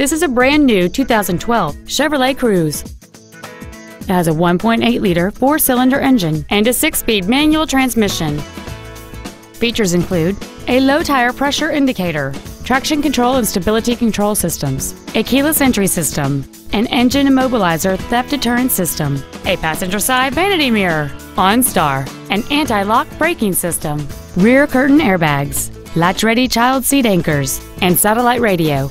This is a brand new 2012 Chevrolet Cruze. It has a 1.8-liter four-cylinder engine and a six-speed manual transmission. Features include a low tire pressure indicator, traction control and stability control systems, a keyless entry system, an engine immobilizer theft deterrent system, a passenger side vanity mirror, OnStar, an anti-lock braking system, rear curtain airbags, latch-ready child seat anchors, and satellite radio.